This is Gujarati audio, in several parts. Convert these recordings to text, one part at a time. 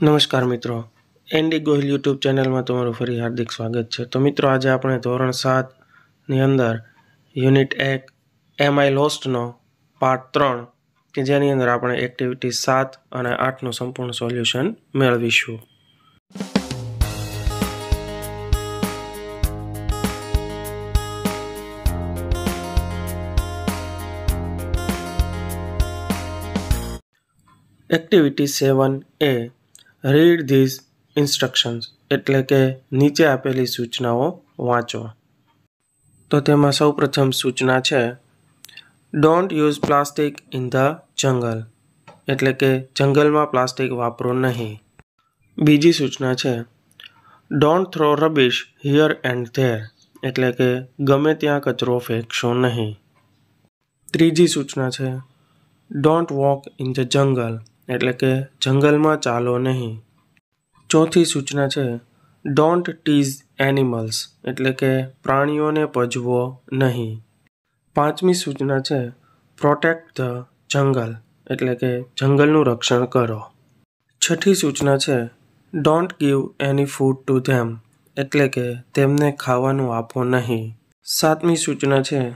નમસ્કાર મિત્રો. એન્ડી ગોહિલ યુટ્યુબ ચેનલમાં તમારું ફરી હાર્દિક સ્વાગત છે. તો મિત્રો, આજે આપણે ધોરણ સાતની અંદર યુનિટ એક એમ આઈ લોસ્ટનો પાર્ટ ત્રણ કે જેની અંદર આપણે એક્ટિવિટી સાત અને આઠનું સંપૂર્ણ સોલ્યુશન મેળવીશું. Activity seven A read these instructions એટલે કે નીચે આપેલી સૂચનાઓ વાંચો. તો તેમાં સૌપ્રથમ સૂચના છે don't use plastic in the jungle એટલે કે, જંગલમાં પ્લાસ્ટિક વાપરો નહીં. બીજી સૂચના છે don't throw rubbish here and there એટલે કે, ગમે ત્યાં કચરો ફેંકશો નહીં. ત્રીજી સૂચના છે don't walk in the jungle એટલે કે જંગલમાં ચાલો નહીં. ચોથી સૂચના છે ડોન્ટ ટીઝ એનિમલ્સ એટલે કે, પ્રાણીઓને પજવો નહીં. પાંચમી સૂચના છે પ્રોટેક્ટ ધ જંગલ એટલે કે, જંગલનું રક્ષણ કરો. છઠ્ઠી સૂચના છે don't give any food to them એટલે કે, તેમને ખાવાનું આપો નહીં. સાતમી સૂચના છે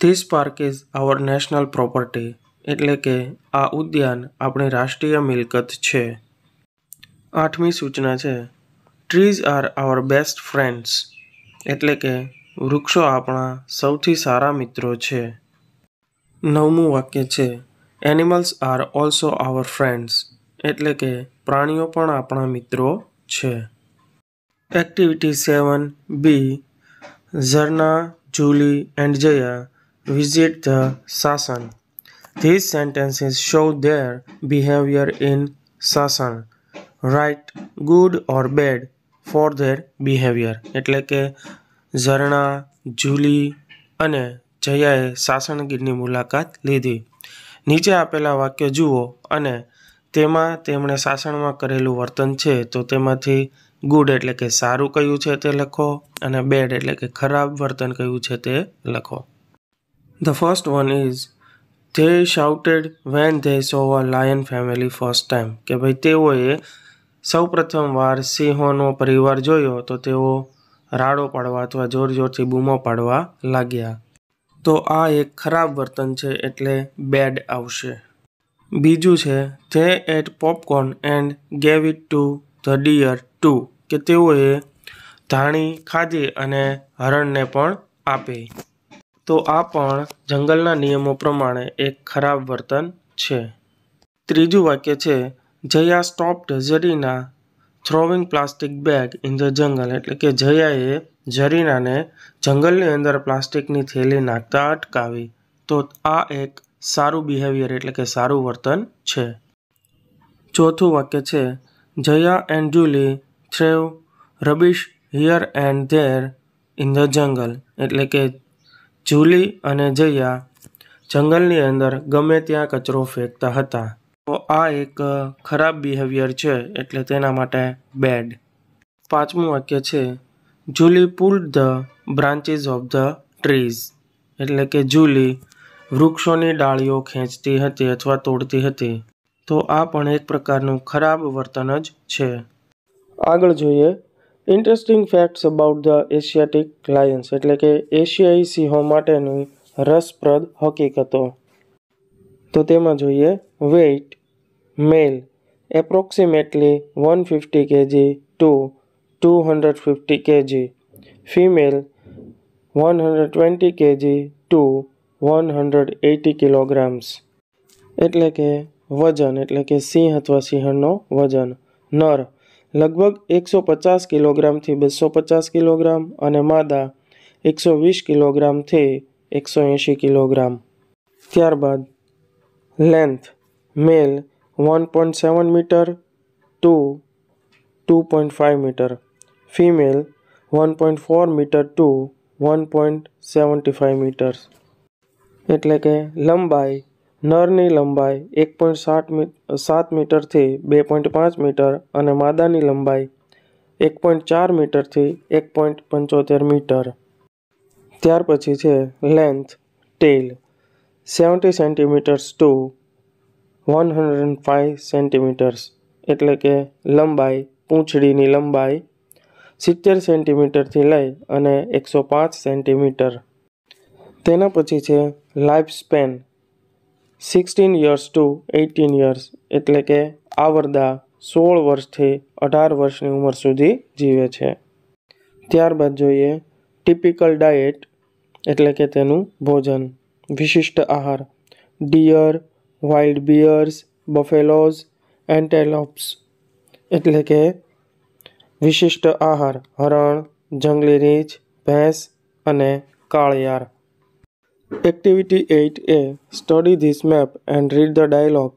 this park is our national property એટલે કે આ ઉદ્યાન આપણી રાષ્ટ્રીય મિલકત છે. આઠમી સૂચના છે trees are our best friends એટલે કે, વૃક્ષો આપણા સૌથી સારા મિત્રો છે. નવમું વાક્ય છે animals are also our friends એટલે કે, પ્રાણીઓ પણ આપણા મિત્રો છે. Activity seven B Zarna Julie, and Jaya, visit the Sasan. These sentences show their behavior in શાસન Write good or bad for their behavior. એટલે કે, ઝરણા જુલી અને જયાએ સાસણગીરની મુલાકાત લીધી. નીચે આપેલા વાક્ય જુઓ અને તેમાં તેમણે સાસણમાં કરેલું વર્તન છે તો તેમાંથી ગુડ એટલે કે સારું કયું છે તે લખો અને બેડ એટલે કે ખરાબ વર્તન કયું છે તે લખો. The first one is they shouted when they saw a lion family first time કે ભાઈ તેઓએ સૌ પ્રથમવાર સિંહોનો પરિવાર જોયો તો તેઓ રાડો પાડવા અથવા જોર જોરથી બૂમો પાડવા લાગ્યા. તો આ એક ખરાબ વર્તન છે એટલે બેડ આવશે. બીજું છે they ate popcorn and gave it to the deer two કે તેઓએ ધાણી ખાધી અને હરણને પણ આપી. તો આ પણ જંગલના નિયમો પ્રમાણે એક ખરાબ વર્તન છે. ત્રીજું વાક્ય છે, Jaya stopped Zarina throwing plastic bag in the jungle એટલે કે જયાએ ઝરીનાને જંગલની અંદર પ્લાસ્ટિકની થેલી નાખતા અટકાવી. તો આ એક સારું બિહેવિયર એટલે કે સારું વર્તન છે. ચોથું વાક્ય છે, Jaya and Julie threw rubbish here and there in the jungle એટલે કે જુલી અને જયા જંગલની અંદર ગમે ત્યાં કચરો ફેંકતા હતા. તો આ એક ખરાબ બિહેવિયર છે એટલે તેના માટે બેડ પાંચમું વાક્ય છે, Julie pull the branches of the trees એટલે કે જુલી વૃક્ષોની ડાળીઓ ખેંચતી હતી અથવા તોડતી હતી. તો આ પણ એક પ્રકારનું ખરાબ વર્તન જ છે. આગળ જોઈએ interesting facts about the Asiatic lions એટલે કે એશિયાઈ સિંહો માટેની રસપ્રદ હકીકતો. તો તેમાં જોઈએ weight male approximately one fifty KG to two hundred fifty KG female one hundred twenty KG to one hundred eighty kilograms એટલે કે વજન, એટલે કે સિંહ અથવા સિંહણનો વજન. નર લગભગ એકસો પચાસ કિલોગ્રામથી બસો પચાસ કિલોગ્રામ અને માદા એકસો વીસ કિલોગ્રામથી એકસો એંશી કિલોગ્રામ. ત્યારબાદ length male one point seven metre to two point five metre. Female one point four metre to one point seventy five metres. એટલે કે લંબાઈ નરની લંબાઈ એક પોઈન્ટ સાત સાત મીટરથી બે પોઈન્ટ પાંચ મીટર અને માદાની લંબાઈ એક પોઈન્ટ ચાર મીટરથી એક પોઈન્ટ પંચોતેર મીટર. ત્યાર પછી છે length tail seventy centimetres to one hundred and five centimetres એટલે કે લંબાઈ, પૂંછડીની લંબાઈ સિત્તેર સેન્ટીમીટરથી લઈ અને એકસો પાંચ સેન્ટીમીટર તેના પછી છે life span sixteen years to eighteen years એટલે કે આવરદા સોળ વર્ષથી અઢાર વર્ષની ઉંમર સુધી જીવે છે. ત્યારબાદ જોઈએ ટિપિકલ ડાયેટ એટલે કે તેનું ભોજન. વિશિષ્ટ આહાર. Deer wild bears buffaloes antelopes એટલે કે વિશિષ્ટ આહાર. હરણ, જંગલી રીંછ, ભેંસ અને કાળિયાર. Activity eight A study this map and read the dialogue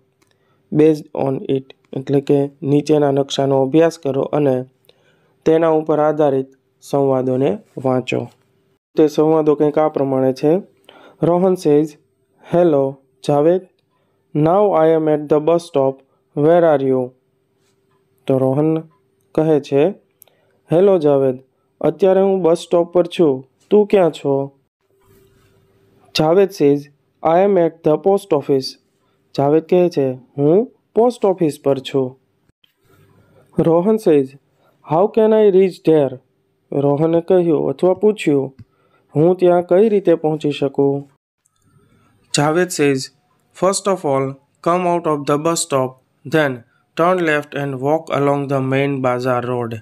based on it એટલે કે નીચેના નકશાનો અભ્યાસ કરો અને તેના ઉપર આધારિત સંવાદોને વાંચો. તે સંવાદો કંઈક આ પ્રમાણે છે. Rohan says hello Javed. Now I am at the bus stop where are you તો રોહન કહે છે હેલો જાવેદ. અત્યારે હું બસ સ્ટોપ પર છું. તું ક્યાં છો? Javed says I am at the post office Javed કહે છે, હું પોસ્ટ ઓફિસ પર છું. Rohan says how can I reach there રોહને કહ્યું, અથવા પૂછ્યું, હું ત્યાં કઈ રીતે પહોંચી શકું? Javed says first of all come out of the bus stop then turn left and walk along the main bazaar road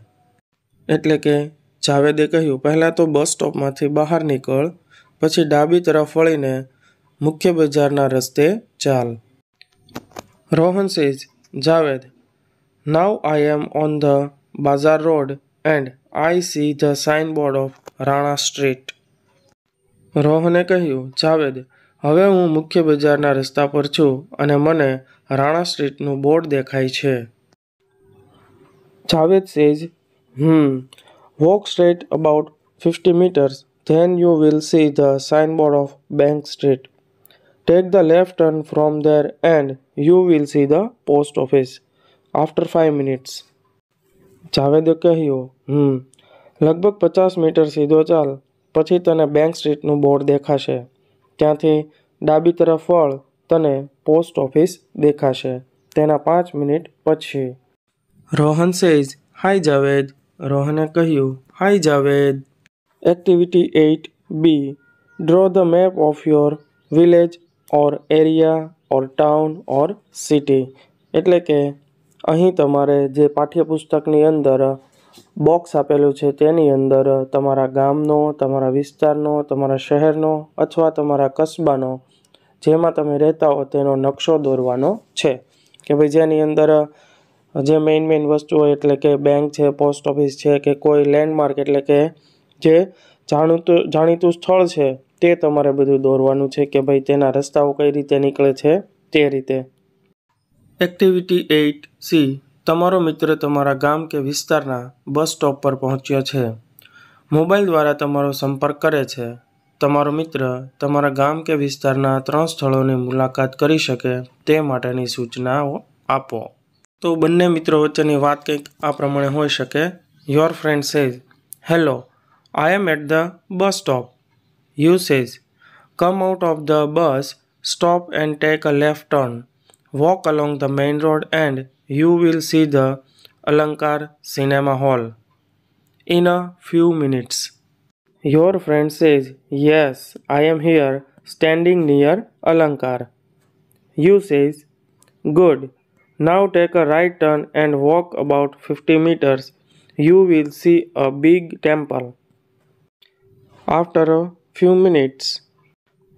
એટલે કે, જાવેદે કહ્યું, પહેલાં તો બસ સ્ટોપમાંથી બહાર નીકળ પછી ડાબી તરફ વળીને મુખ્ય બજારના રસ્તે ચાલ. Rohan says Javed. Now I am on the bazaar road and I see the sign board of Rana street રોહને કહ્યું, જાવેદ, હવે હું મુખ્ય બજારના રસ્તા પર છું અને મને રાણા સ્ટ્રીટનું બોર્ડ દેખાય છે. Javed says hmm walk straight about fifty meters then you will see the sign board of Street. Street take the left turn from there and you see the post office after five minutes જાવેદે કહ્યું, હમ, લગભગ પચાસ મીટર સીધો ચાલ, પછી તને બેંક સ્ટ્રીટનું બોર્ડ દેખાશે. ત્યાંથી ડાબી તરફ વળ, તને પોસ્ટ ઓફિસ દેખાશે. તેના પાંચ મિનિટ પછી. Rohan says hi Javed. રોહને કહ્યું hi Javed. Eight B draw the map of your village or area or town or city એટલે કે, અહીં તમારે જે પાઠ્યપુસ્તકની અંદર બોક્સ આપેલું છે, તેની અંદર તમારા ગામનો, તમારા વિસ્તારનો, તમારા શહેરનો અથવા તમારા કસ્બાનો, જેમાં તમે રહેતા હો તેનો નકશો દોરવાનો છે. કે ભાઈ જેની અંદર જે મેઇન મેઇન હોય, એટલે કે બેંક છે પોસ્ટ ઓફિસ છે, કે કોઈ લેન્ડમાર્ક એટલે કે જે જાણીતું જાણીતું સ્થળ છે, તે તમારે બધું દોરવાનું છે કે ભાઈ તેના રસ્તાઓ કઈ રીતે નીકળે છે, તે રીતે. એક્ટિવિટી એઇટ સી તમારો મિત્ર તમારા ગામ કે વિસ્તારના બસ સ્ટોપ પર પહોંચ્યો છે. મોબાઈલ દ્વારા તમારો સંપર્ક કરે છે. તમારો મિત્ર તમારા ગામ કે વિસ્તારના ત્રણ સ્થળોની મુલાકાત કરી શકે તે માટેની સૂચનાઓ આપો. તો બંને મિત્રો વચ્ચેની વાત કંઈક આ પ્રમાણે હોઈ શકે. Your friend says hello I am at the bus stop. You says, Come out of the bus, stop and take a left turn. Walk along the main road and you will see the Alankar Cinema Hall. In a few minutes. Your friend says, Yes, I am here, standing near Alankar. You says, Good. Now take a right turn and walk about 50 meters. You will see a big temple. After a few minutes,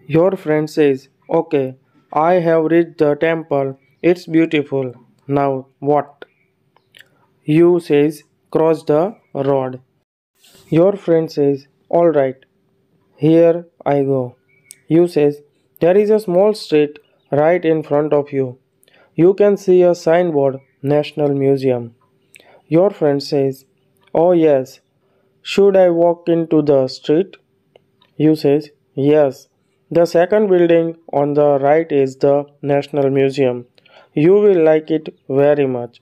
your friend says, Okay, I have reached the temple. It's beautiful. Now what? You says cross the road. Your friend says, All right, here I go. You says, There is a small street right in front of you. You can see a signboard, National Museum. Your friend says, Oh yes, should I walk into the street? You says, Yes. The second building on the right is the National Museum. You will like it very much.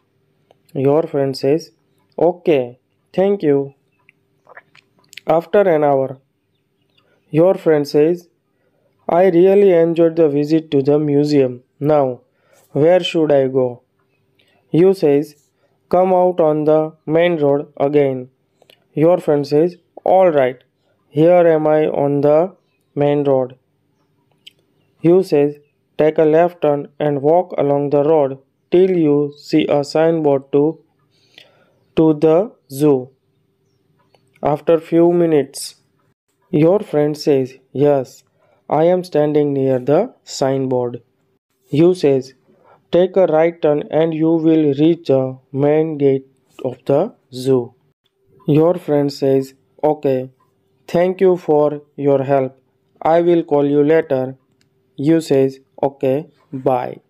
Your friend says, Okay, thank you. After an hour, your friend says, I really enjoyed the visit to the museum. Now, where should I go? You says, come out on the main road again. Your friend says, all right, here am I on the main road. You says, take a left turn and walk along the road till you see a signboard to to the zoo. After few minutes, your friend says, Yes, I am standing near the signboard. You says, Take a right turn and you will reach the main gate of the zoo. Your friend says, Okay, thank you for your help. I will call you later. You says, Okay, bye.